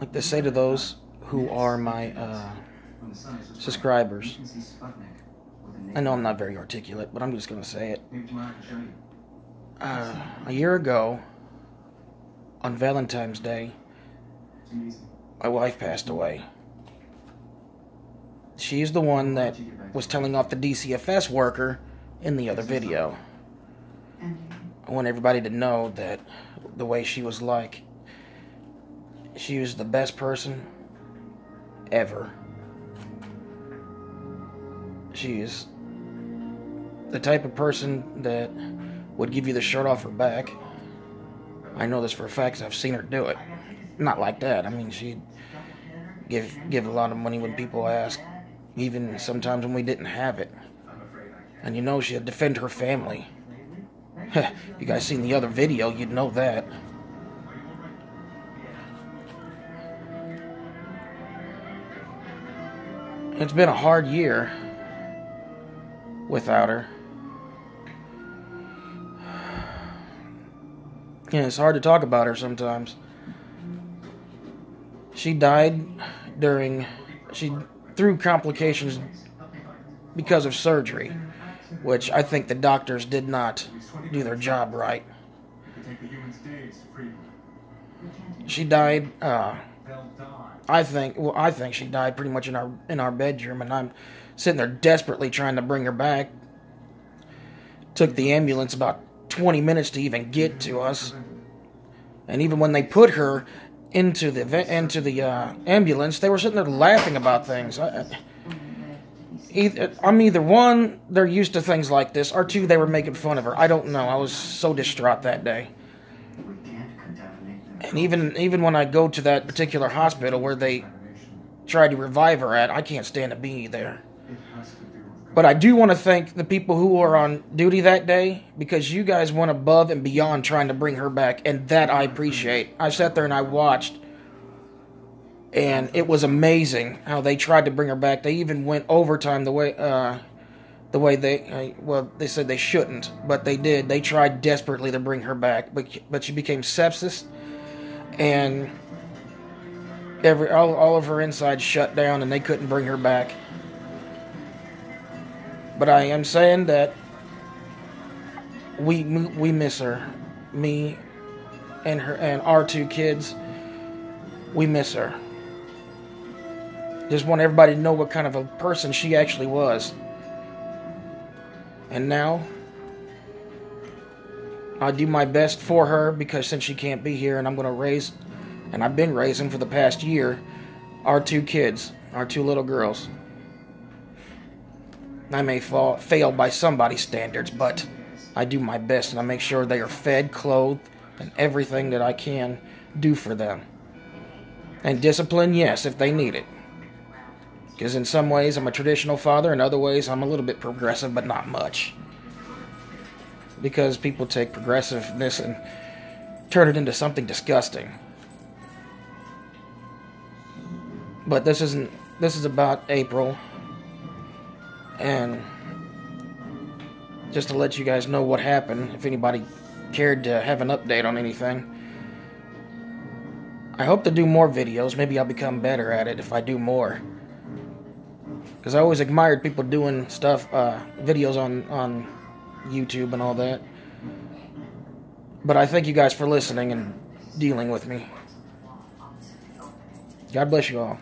like to say to those who are my uh, subscribers. I know I'm not very articulate, but I'm just gonna say it. Uh, a year ago, on Valentine's Day, my wife passed away. She's the one that was telling off the DCFS worker in the other video. I want everybody to know that the way she was like, she was the best person ever. She is the type of person that would give you the shirt off her back. I know this for a fact I've seen her do it. Not like that. I mean, she'd give give a lot of money when people ask, even sometimes when we didn't have it. And you know she'd defend her family. you guys seen the other video, you'd know that. It's been a hard year without her. Yeah, it's hard to talk about her sometimes. She died during she through complications because of surgery, which I think the doctors did not do their job right. She died uh, I think well I think she died pretty much in our in our bedroom and I'm sitting there desperately trying to bring her back. Took the ambulance about 20 minutes to even get to us. And even when they put her into the into the uh, ambulance, they were sitting there laughing about things. I, either, I'm either one, they're used to things like this, or two, they were making fun of her. I don't know. I was so distraught that day. And even even when I go to that particular hospital where they tried to revive her at, I can't stand to be there. But I do want to thank the people who were on duty that day because you guys went above and beyond trying to bring her back, and that I appreciate. I sat there and I watched, and it was amazing how they tried to bring her back. They even went overtime the way, uh, the way they, uh, well, they said they shouldn't, but they did. They tried desperately to bring her back, but but she became sepsis, and every all, all of her insides shut down, and they couldn't bring her back but I am saying that we we miss her, me and her and our two kids. We miss her. Just want everybody to know what kind of a person she actually was. And now I do my best for her because since she can't be here and I'm going to raise and I've been raising for the past year our two kids, our two little girls. I may fall, fail by somebody's standards, but I do my best and I make sure they are fed, clothed, and everything that I can do for them. And discipline, yes, if they need it. Because in some ways I'm a traditional father, in other ways I'm a little bit progressive, but not much. Because people take progressiveness and turn it into something disgusting. But this isn't, this is about April and just to let you guys know what happened, if anybody cared to have an update on anything. I hope to do more videos. Maybe I'll become better at it if I do more. Because I always admired people doing stuff, uh, videos on, on YouTube and all that. But I thank you guys for listening and dealing with me. God bless you all.